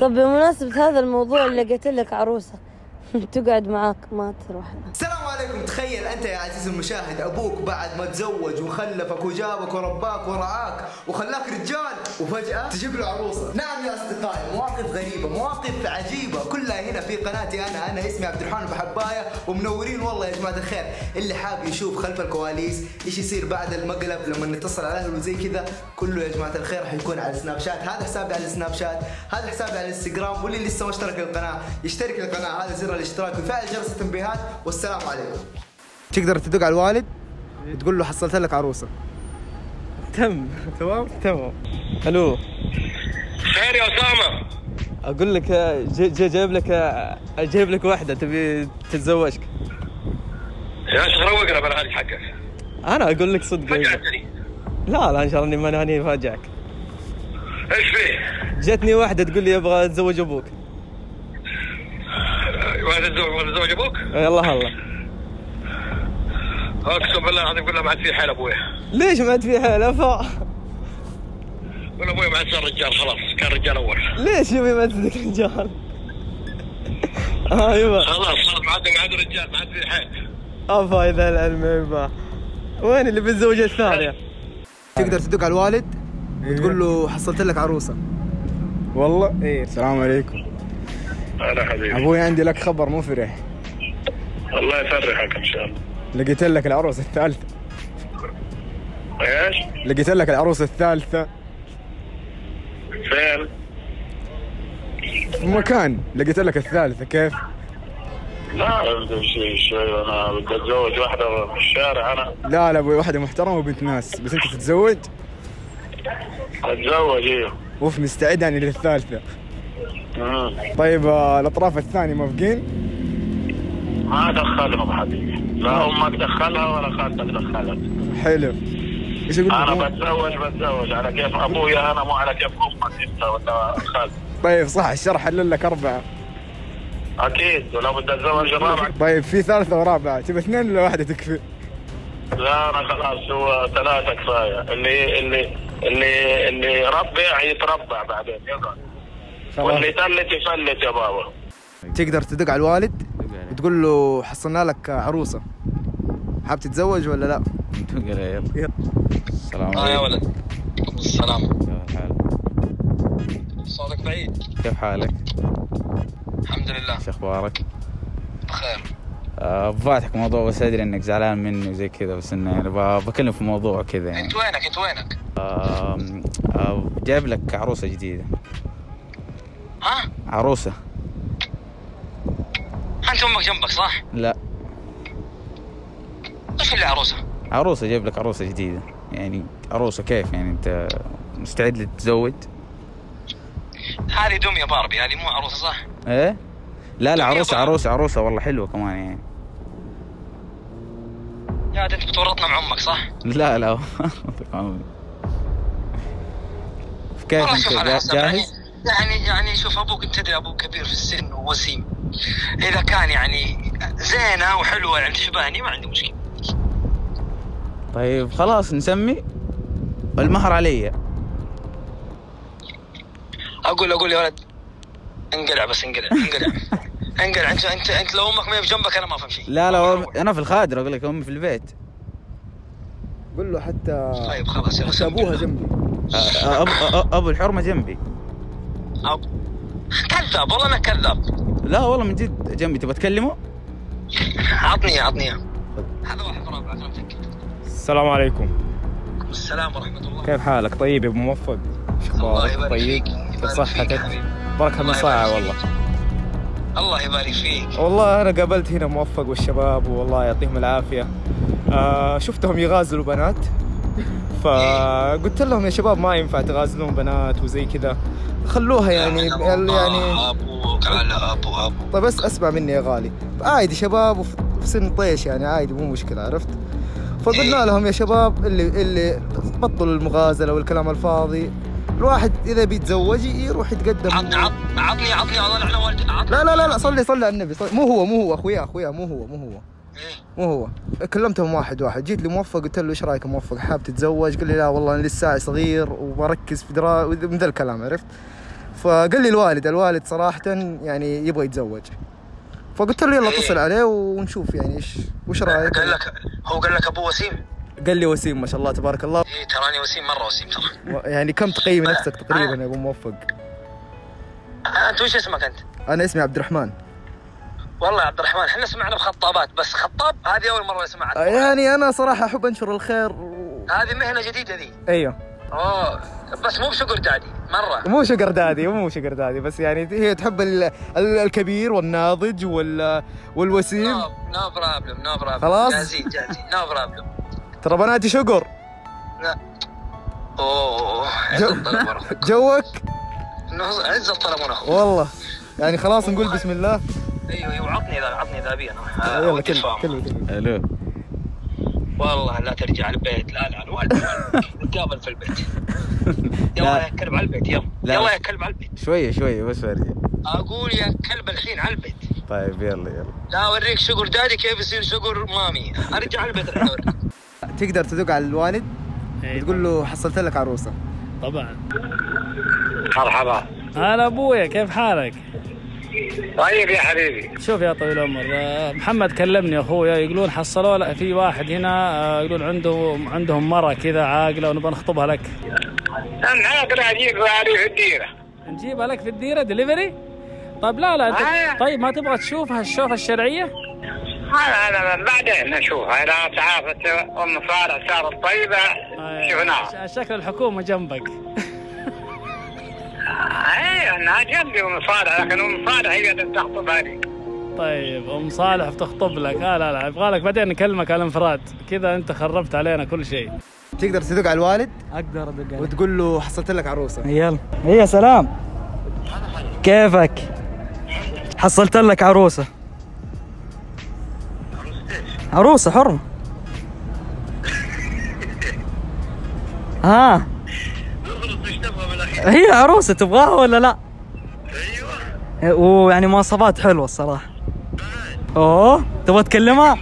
طب بمناسبة هذا الموضوع لقيت لك عروسة تقعد معاك ما تروح. لها عليكم تخيل أنت يا عزيزي المشاهد أبوك بعد ما تزوج وخلفك وجابك ورباك ورعاك وخلاك رجال وفجأة تجيب له عروسة. نعم يا أصدقائي مواقف غريبة مواقف عجيبة كلها هنا في قناتي أنا. أنا اسمي عبد الرحمن بحباية ومنورين والله يا جماعة الخير. اللي حاب يشوف خلف الكواليس إيش يصير بعد المقلب لما نتصل على أهله وزي كذا كله يا جماعة الخير حيكون على السناب شات. هذا حسابي على السناب شات هذا حسابي على الانستغرام واللي لسه ما اشترك في القناة يشترك في القناة. هذا زر الاشتراك ويفعل جرس التنبيهات والسلام عليكم. تقدر تدق على الوالد وتقول له حصلت لك عروسة. تم. تمام؟ تمام. ألو. خير يا أسامة. أقول لك جي- جي- جايب لك جايب لك واحدة تبي تتزوجك. يا شيخ روقنا بالغالي حقك. أنا أقول لك صدق. فجأتني لا لا إن شاء الله إني ما هني فاجعك إيش فيه؟ جتني واحدة تقول لي أبغى أتزوج أبوك. واحد الزوج ولا زوج أبوك؟ يلا هلا اقسم بالله العظيم كلها ما عاد في حيل أبويا. ليش ما عاد في حيل أفا؟ ولا أبويا ما عاد صار رجال خلاص كان رجال أول. ليش يبي ما تدك رجال؟ أيوه خلاص خلاص ما عاد ما عاد رجال ما عاد في حيل. أفا إذا العلم يبا. وين اللي بالزوجة الثانية؟ تقدر تدق على الوالد؟ وتقول له حصلت لك عروسة. والله. إيه. السلام عليكم. هلا حبيبي. أبوي عندي لك خبر مفرح الله يفرحك إن شاء الله. لقيت لك العروسه الثالثة. إيش؟ لقيت لك العروسه الثالثة. فين؟ في مكان. لقيت لك الثالثة. كيف؟ لا شيء شيء أنا بدي أتزوج واحدة في الشارع أنا. لا لا أبوي واحدة محترمة وبنت ناس. بس أنت تتزوج؟ أتزوج أيوه أوف مستعد يعني للثالثة. مم. طيب آه، الأطراف الثانية موافقين؟ ما دخلهم حبيبي. لا أمك دخلها ولا خالتك دخلت. حلو. إيش أنا بتزوج بتزوج. على كيف أبويا أنا مو على كيف أمك أنت ولا خالتك. طيب صح الشرح حلل لك أربعة. أكيد ولو بدي أتزوج الرابع. طيب في ثالثة ورابعة. تبي اثنين ولا واحدة تكفي؟ لا أنا خلاص هو ثلاثة كفاية. اللي اللي اللي اللي ربع يتربع بعدين يقعد واللي تلت يفلت يا بابا. تقدر تدق على الوالد؟ وتقول له حصلنا لك عروسة. حاب تتزوج ولا لا؟ السلام آه يا عليكم. ولد. السلام. كيف حالك؟ صوتك بعيد. كيف حالك؟ الحمد لله. إيش أخبارك؟ بخير. آه، بفاتحك موضوع بس أدري إنك زعلان مني وزي كذا بس انه يعني ب- بكلم في موضوع كذا يعني. إنت وينك؟ إنت وينك؟ آه، جايب لك عروسة جديدة. ها؟ عروسة. انت أمك جنبك صح؟ لا إيش اللي عروسة؟ عروسة جايب لك عروسة جديدة يعني عروسة كيف يعني انت مستعد لتتزوج؟ هذه دمية باربي هذه مو عروسة صح؟ إيه؟ لا لا عروسة. عروسة عروسة والله حلوة كمان يعني يا انت بتورطنا مع أمك صح؟ لا لا كيف انت جاهز؟ يعني يعني شوف أبوك أنت تدري أبوك كبير في السن ووسيم. إذا كان يعني زينة وحلوة يعني تشبهني ما عندي مشكلة. طيب خلاص نسمي. المهر علي. أقول أقول يا ولد انقلع بس انقلع انقلع. انقلع. أنت أنت أنت لو أمك ما هي بجنبك أنا ما أفهم شيء. لا لا أنا في الخادر أقول لك امي في البيت. قول له حتى طيب خلاص أبوها. جنبي. أ- أب... أ- أبو الحرمة جنبي. أب... كذاب والله أنا كذاب. لا والله من جد جنبي. تبغى تكلمه؟ عطني اياه عطني. اياه هذا واحد رابع السلام عليكم. السلام ورحمة الله. كيف حالك؟ طيب يا أبو موفق. أخبارك يبارك طيب؟ كيف صحتك. بركه من يبارك والله. الله يبارك فيك. والله أنا قابلت هنا موفق والشباب والله يعطيهم العافية. آه شفتهم يغازلوا بنات. فقلت لهم يا شباب ما ينفع تغازلون بنات وزي كذا. خلوها يعني يعني أبوك على أبو أبو. طيب بس أسمع مني يا غالي. عادي شباب وفي في سن طيش يعني عادي مو مشكلة عرفت؟ فقلنا لهم يا شباب اللي اللي بطلوا المغازلة والكلام الفاضي. الواحد إذا بيتزوج يروح يتقدم. عطني عط- عطني عطني والدي عطني لا لا لا لا صلي صلي على النبي صلي. مو هو مو هو أخويا أخويا مو هو مو هو. إيه. مو هو كلمتهم واحد واحد. جيت لموفق قلت له إيش رأيك موفق؟ حاب تتزوج؟ قال لي لا والله أنا لسه صغير وبركز في درا من ذا الكلام عرفت؟ فقال لي الوالد الوالد صراحة يعني يبغى يتزوج. فقلت له يلا اتصل عليه ونشوف يعني إيش وش رأيك؟ قال لك هو قال لك أبو وسيم؟ قال لي وسيم ما شاء الله تبارك الله. اي تراني وسيم مرة وسيم ترى. يعني كم تقيم نفسك تقريبا يا أبو موفق؟ أنت وش اسمك أنت؟ أنا اسمي عبد الرحمن. والله يا عبد الرحمن إحنا سمعنا بخطابات بس خطاب هذه أول مرة اسمعها يعني أنا صراحة أحب أنشر الخير و... هذه مهنة جديدة ذي. أيوه. أوه بس مو ب sugar daddy مرة. مو sugar daddy مو sugar daddy بس يعني هي تحب ال... ال- الكبير والناضج وال... والوسيم. no problem no problem خلاص. جاهزين جاهزين. no problem ترى بناتي شقر. أوه جو... الطلب ونخ جوك؟ عز الطلب والله. يعني خلاص نقول بسم الله. أيوه أيوه عطني ذا عطني ذا بي أنا. يلا ودي كل الفام. كل كل ألو. والله لا ترجع البيت. لا لا الوالد. نتقابل في البيت. يلا لا. يا كلب على البيت يلا. لا. يلا يا كلب على البيت. شوية شوية بس ورجع أقول يا كلب الحين على البيت. طيب يلا يلا. لا أوريك شقر دادي كيف يصير شقر مامي. أرجع على البيت. تقدر تدق على الوالد؟ وتقول له حصلت لك عروسة. طبعا. مرحبا. هلا أبويا كيف حالك؟ طيب يا حبيبي شوف يا طويل العمر آه، محمد كلمني أخويا يقولون حصلوا في واحد هنا آه، يقولون عنده عندهم مرة كذا عاقلة ونبغى نخطبها لك أنا عاقل أجيب علي في الديرة نجيبها لك في الديرة دليفري؟ طيب لا لا آه. طيب ما تبغى تشوفها الشوفة الشرعية؟ هذا بعدين نشوف إذا تعافت أم صالح صارت طيبة آه، شفناها شكل الحكومة جنبك اي انها جنبي ام صالح لكن ام صالح هي اللي تخطب هذه. طيب ام صالح بتخطب لك. آه لا لا يبغى لك بعدين نكلمك على الانفراد كذا أنت خربت علينا كل شيء. تقدر تدق على الوالد؟ أقدر أدق وتقول له حصلت لك عروسة. يلا. يا سلام. كيفك؟ حصلت لك عروسة. عروسة حرة. ها؟ هي عروسة تبغاها ولا لا؟ أيوه. ويعني مواصفات حلوة الصراحة. أوه تبغى تكلمها؟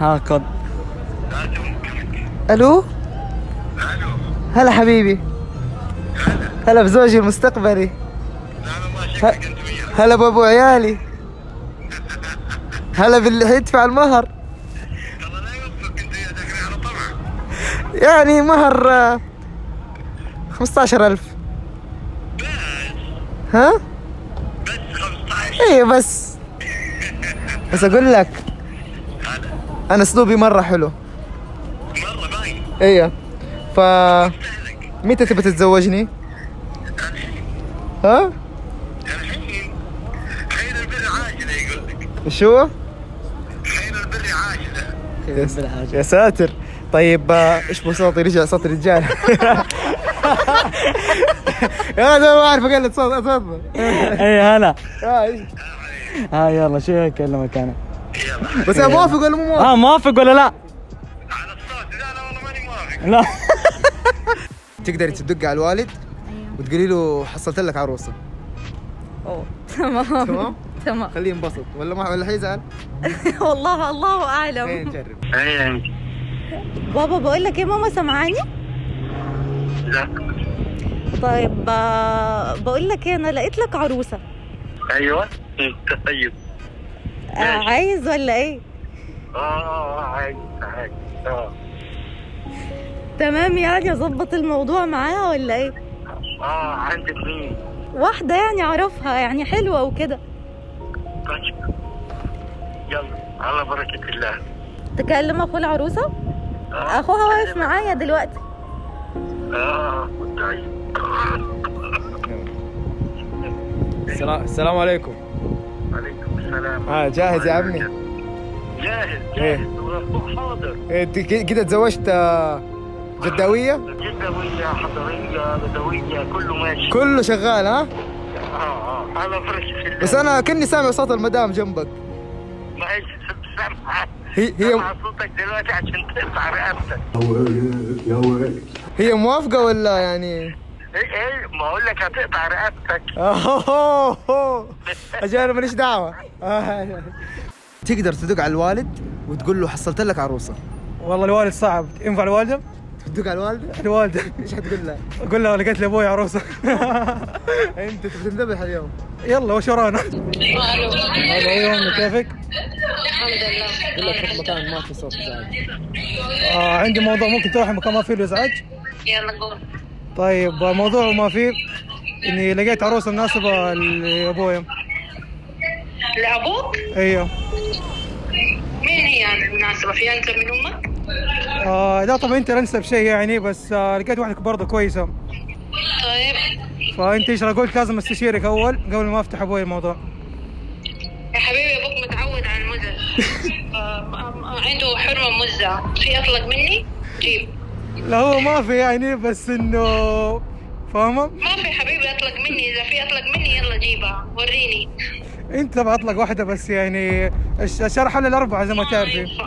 ها خذ ألو؟ هلا حبيبي. هلا بزوجي المستقبلي. هلا بابو عيالي. هلا باللي حيدفع المهر. يعني مهر آه، خمسطاشر ألف ها؟ إيه بس. بس أقول لك. أنا أسلوبي مرة حلو. أيوه ف متى تبي تتزوجني؟ ها؟ خير البر عاجلة يقول لك. شو؟ خير البر عاجلة. يا ساتر. طيب آه، إيش بو صوتي رجع صوت رجال أنا ما أعرف أقلد صوت صوت إي هلا. آه، إيش؟ ها يلا شو اكلمك أنا بس أنا موافق ولا مو موافق؟ آه موافق ولا لا؟ على الصوت. لا لا والله ماني موافق. لا. تقدري تدق على الوالد وتقولي له حصلت لك عروسه أوه، تمام. تمام؟ تمام. خليه ينبسط. ولا ما ولا حيزعل؟ والله الله إيه اعلم نجرب. اي بابا بقول لك إيه ماما سمعاني لا. طيب آه، بقول لك إيه أنا لقيت لك عروسة. أيوه. طيب. آه، عايز ولا إيه؟ آه عادي عادي آه. تمام يعني أظبط الموضوع معاها ولا إيه؟ آه عندك مين؟ واحدة يعني أعرفها يعني حلوة وكده. طيب. يلا على بركة الله. تكلم اخو العروسة؟ أخوها واقف معايا دلوقتي. آه السلام السلام عليكم. عليكم السلام. آه جاهز يا عمي؟ جاهز إيه. جاهز. والله حاضر. أنت كده تزوجت آه، جداوية؟ جدوية حضرية بدوية كله ماشي. كله شغال ها؟ آه آه على بركة الله بس أنا كني سامع صوت المدام جنبك. معلش سامع هي هي سامع صوتك دلوقتي عشان تقطع رقبتك. هي موافقة ولا يعني؟ إيه إيه ما أقول لك هتقطع رقبتك. أوه، أجل أنا ماليش دعوة. آه. تقدر تدق على الوالد وتقول له حصلت لك عروسة. والله الوالد صعب. ينفع الوالدة؟ تدق على الوالدة؟ الوالدة. إيش حتقول لها؟ أقول لها لقيت لابوي عروسة. أنت تبي تنذبح اليوم. يلا وش ورانا؟ هلا أيوه كيفك؟ الحمد لله. قول لك مكان ما في صوت ازعاج آه عندي موضوع ممكن تروح مكان ما فيه له ازعاج يلا قول طيب الموضوع ما فيه إني لقيت عروسه مناسبة لأبويا. لأبوك؟ أيوه. مين هي المناسبة؟ في انسب من أمك؟ آه لا طبعا أنت انسب شيء يعني بس آه لقيت واحدة برضه كويسة. طيب. فأنت إيش قلت لازم استشيرك أول قبل ما أفتح أبوي الموضوع. يا حبيبي أبوك متعود على المزج آه، عنده حرمة مزة في أطلق مني؟ جيب لا هو ما في يعني بس إنه فاهمة؟ ما في حبيبي أطلق مني. إذا في أطلق مني يلا جيبها. وريني. أنت طبعا أطلق واحدة بس يعني الش- الشرح حل الأربعة زي ما ما تعرفي؟ ينفع.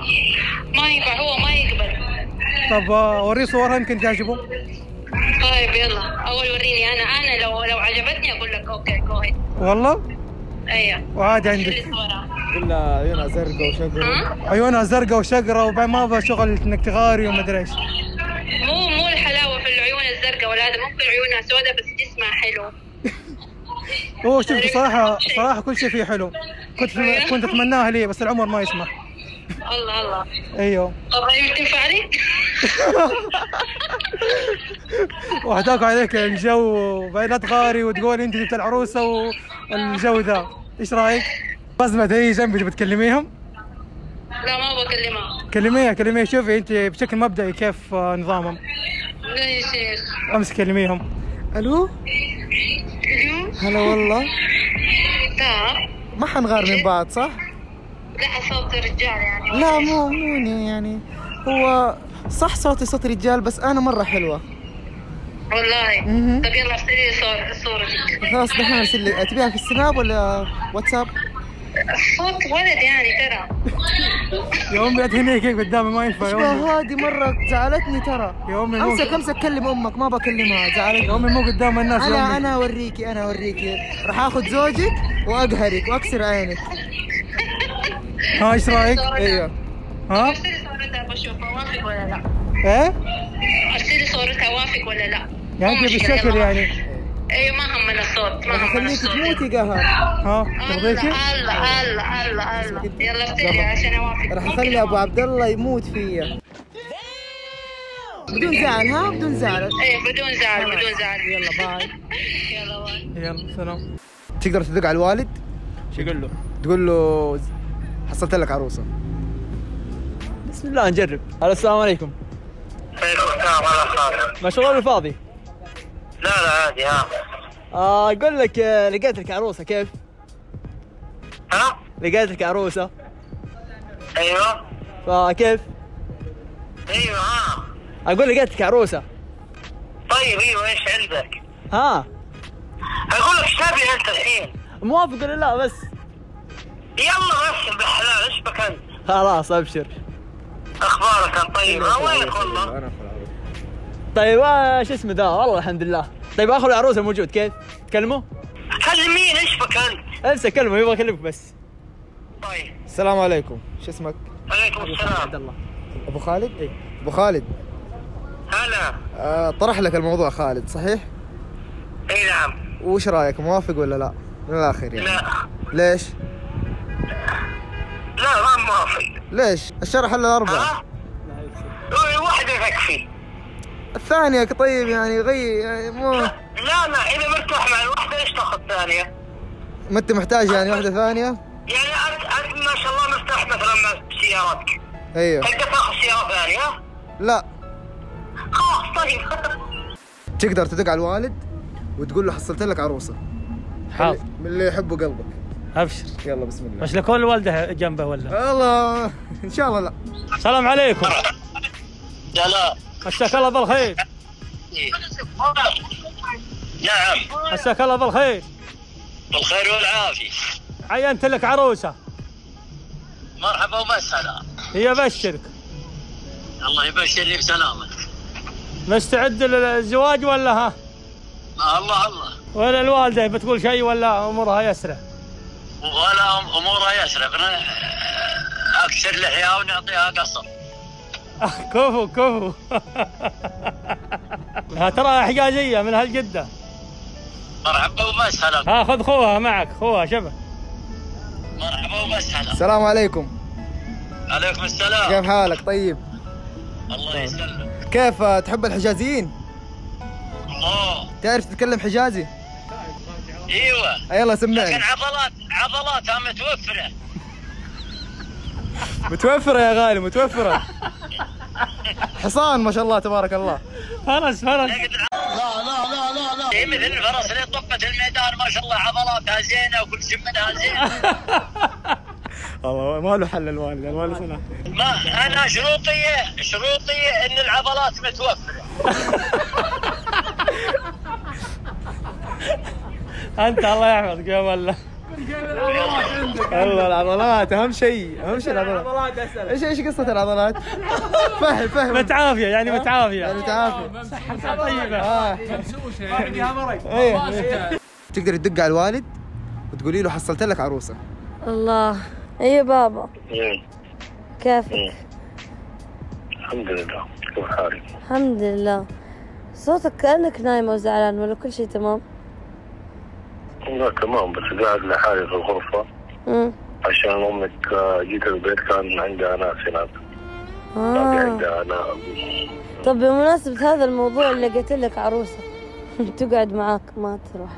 ما ينفع هو ما يقبل. طب آه، اوريه صورها يمكن تعجبه. طيب يلا. أول وريني. أنا أنا لو لو عجبتني أقول لك okay جو والله؟ أيوه. وعادي عندك. لي صورها قول لها عيونها زرقاء وشقر ها؟ عيونها زرقاء وشقرة وبعدين ما أبغى شغل إنك تغاري ومدري إيش. مو مو الحلاوة في العيون الزرقاء ولا هذا ممكن عيونها سوداء بس جسمها حلو. هو شوف صراحة صراحة كل شيء فيه حلو. كنت كنت أتمناها لي بس العمر ما يسمح. الله الله. أيوه. طب هي تنفع لي؟ وحتاكل عليك الجو وبعدين لا تغاري وتقول أنت جبت العروسة والجو ذا. إيش رأيك؟ لازم هي جنبي تبي تكلميهم لا ما بكلمها. كلميها كلميها شوفي أنت بشكل مبدئي كيف آه، نظامهم؟ لا يا شيخ. أمس كلميهم. ألو؟ اليوم هلا والله. لا ما حنغار من بعض صح؟ لا صوت رجال يعني. لا مو مو يعني. هو صح صوتي صوت رجال بس أنا مرة حلوة. والله. طب يلا ارسل لي صور صورتك. خلاص دحين أرسل لي. تبيها في السناب ولا واتساب؟ صوت ولد يعني ترى. يا امي لا تهنيك هيك قدامي ما ينفع يا امي اشبه هذه مرة زعلتني ترى. يا امي مو امسك امسك كلم أمك ما بكلمها يا زعلتني امي مو قدام الناس يا أنا امي أنا أوريكي أنا أوريكي. راح آخذ زوجك وأقهرك وأكسر عينك. ها إيش رأيك؟ أيوه. ها؟ ارسل لي صورتها بشوفها وافق ولا لا؟ إيه؟ ارسل لي صورتها وافق ولا لا؟ يعني بالشكل. يعني؟ أيوه ما همنا الصوت ما همنا الصوت. تموتي قهر ها الله ترضيكي؟ الله الله الله الله. يلا لي عشان أوافق. راح أخلي أبو. عبد الله يموت فيا. بدون زعل ها؟ بدون زعل. إيه بدون زعل بدون زعل. يلا باي. يلا باي. يلا سلام. تقدر تدق على الوالد؟ شو يقول له؟ تقول له حصلت لك عروسة. بسم الله نجرب. هلا السلام عليكم. مشغول ولا فاضي؟ لا لا عادي ها. آه أقول لك آه، لقيت لك عروسة كيف؟ ها لقيت لك عروسة أيوه فكيف؟ أيوه ها أقول لقيت لك عروسة طيب أيوه إيش عندك؟ ها أقول لك إيش تبي أنت الحين؟ موافق ولا لا بس؟ يلا بس بالحلال إيش بك أنت؟ خلاص أبشر أخبارك انت طيب؟ وينك والله؟ طيب آه شو اسمه ذا والله الحمد لله طيب آخر العروسه موجود كيف؟ تكلمه؟ كلم مين؟ إيش بك أنت؟ أنسى كلمه يبغى يكلمك بس. طيب. السلام عليكم. شو اسمك؟ عليكم عبد السلام. الله. أبو خالد؟ اي أبو خالد. هلا. آه طرح لك الموضوع خالد صحيح؟ إي نعم. وش رأيك موافق ولا لا؟ من الآخر يعني. لا. ليش؟ لا ما موافق. ليش؟ الشرح إلا اربعه ها؟ واحدة تكفي الثانية طيب يعني غي يعني مو لا لا إذا مرتاح مع الواحدة ليش تاخذ ثانية؟ ما أنت محتاج يعني واحدة ثانية؟ يعني انت انت ما شاء الله مرتاح مثلا مع سيارتك. أيوه. تقدر تاخذ سيارة ثانية؟ لا. خلاص طيب. تقدر تدق على الوالد وتقول له حصلت لك عروسة. حاضر. من اللي يحبه قلبك. أبشر. يلا بسم الله. مش لكل والده جنبه ولا؟ الله. إن شاء الله لا. السلام عليكم. لا لا مساك الله بالخير. نعم. مساك الله بالخير. بالخير والعافية. عينت لك عروسة. مرحبا ومسهلا. هي بشرك الله يبشرني بسلامة. مستعد للزواج ولا ها؟ الله الله. ولا الوالدة بتقول شيء ولا أمورها يسرة؟ ولا أمورها يسرى اكسر لحياه ونعطيها قصر. كفو كفو. ها ترى حجازيه من هالجدة. مرحبا ومسهلا ها خذ خوها معك. خوها شبه. مرحبا ومسهلا السلام عليكم. عليكم السلام. كيف حالك؟ طيب. الله يسلمك. كيف تحب الحجازيين؟ الله. تعرف تتكلم حجازي؟ إيوه. يلا لكن سمعني عضلات عضلاتها متوفرة. متوفرة يا غالي متوفرة. حصان ما شاء الله تبارك الله. فرس فرس هي مثل الفرس اللي طفت الميدان ما شاء الله عضلاتها زينة وكل شيء منها زين. والله ما له حل الوالد الوالد صنع ما أنا شروطي شروطي إن العضلات متوفرة. أنت الله يحفظك يا ولا الله العضلات أهم شيء أهم شيء العضلات إيش إيش قصة العضلات؟ فهم فهم. متعافية يعني متعافية. يعني متعافي صحتها طيبة. آه. إيه. إيه. تقدر تدق على الوالد وتقولي له حصلت لك عروسة. الله. إيه بابا. إيه. كيفك؟ الحمد لله. كيف حالك؟ الحمد لله. صوتك كأنك نايم وزعلان ولا كل شيء تمام؟ لا تمام بس قاعد لحالي في الغرفة. امم عشان أمك آه، جيت البيت كان عندها ناس هناك آه. عندها أنا طب بمناسبة هذا الموضوع لقيت لك عروسة تقعد معاك ما تروح.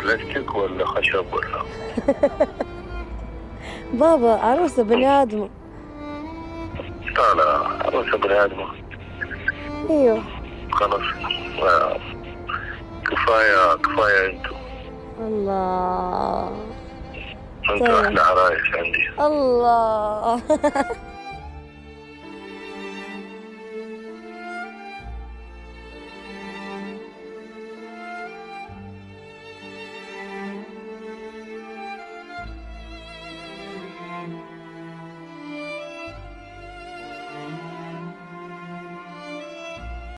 بلاستيك ولا خشب ولا؟ بابا عروسة بني آدم. لا لا عروسة بني ادمه أيوه. خلاص آه، كفايه كفاية أنتوا الله. أنتوا طيب. أحلى عرايس عندي. الله.